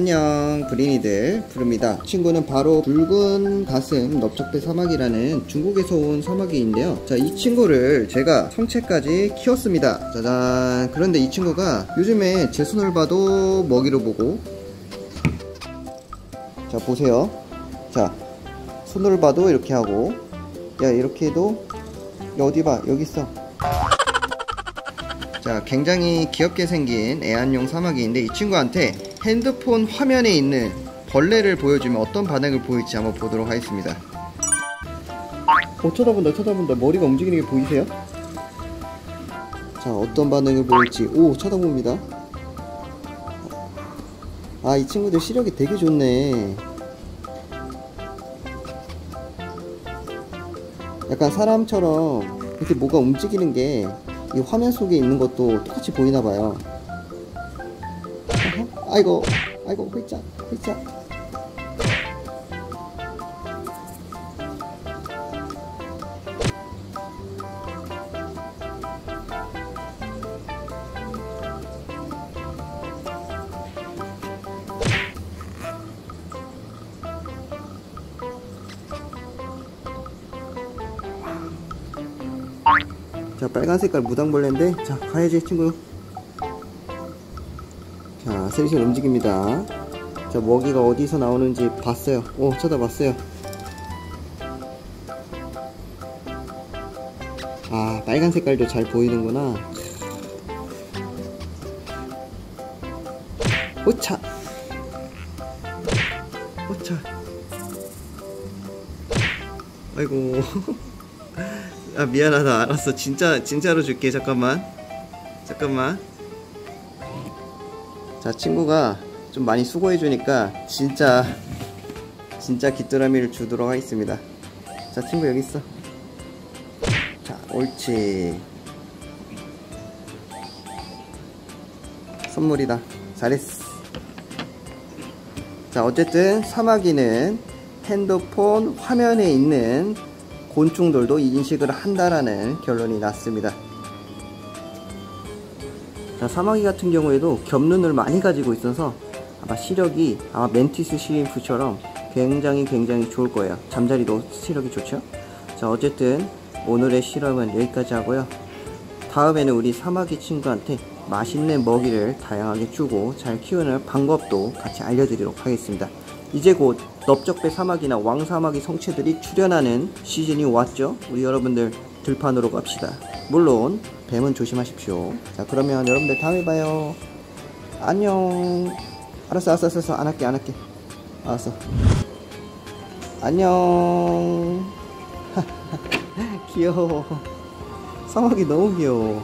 안녕 브리니들 부릅니다. 친구는 바로 붉은 가슴 넓적배 사마귀라는 중국에서 온 사마귀인데요. 자 이 친구를 제가 성체까지 키웠습니다. 짜잔. 그런데 이 친구가 요즘에 제 손을 봐도 먹이로 보고. 자 보세요. 자 손을 봐도 이렇게 하고. 야 이렇게 해도 야 어디 봐? 여기 있어. 자 굉장히 귀엽게 생긴 애완용 사마귀인데 이 친구한테 핸드폰 화면에 있는 벌레를 보여주면 어떤 반응을 보일지 한번 보도록 하겠습니다. 어 쳐다본다 쳐다본다. 머리가 움직이는 게 보이세요? 자 어떤 반응을 보일지. 오 쳐다봅니다. 아 이 친구들 시력이 되게 좋네. 약간 사람처럼 이렇게 뭐가 움직이는 게 이 화면 속에 있는 것도 똑같이 보이나 봐요. 아이고, 아이고, 홀짝, 홀짝. 자 빨간 색깔 무당벌레인데 자 가야지 친구 자 슬슬 움직입니다. 자 먹이가 어디서 나오는지 봤어요. 오 쳐다봤어요. 아 빨간 색깔도 잘 보이는구나. 오차! 오차! 아이고. 아 미안하다. 알았어. 진짜 진짜로 줄게. 잠깐만. 잠깐만 자 친구가 좀 많이 수고해 주니까 진짜 진짜 귀뚜라미를 주도록 하겠습니다. 자 친구 여기 있어. 자 옳지. 선물이다. 잘했어. 자 어쨌든 사마귀는 핸드폰 화면에 있는 곤충들도 인식을 한다라는 결론이 났습니다. 자, 사마귀 같은 경우에도 겹눈을 많이 가지고 있어서 아마 시력이 아마 멘티스 시림프처럼 굉장히 굉장히 좋을 거예요. 잠자리도 시력이 좋죠. 자, 어쨌든 오늘의 실험은 여기까지 하고요. 다음에는 우리 사마귀 친구한테 맛있는 먹이를 다양하게 주고 잘 키우는 방법도 같이 알려드리도록 하겠습니다. 이제 곧 넓적배 사마귀나 왕사마귀 성체들이 출현하는 시즌이 왔죠. 우리 여러분들 들판으로 갑시다. 물론 뱀은 조심하십시오. 자 그러면 여러분들 다음에 봐요. 안녕. 알았어 알았어 알았어 안 할게 안 할게. 알았어. 안녕. 귀여워. 사마귀 너무 귀여워.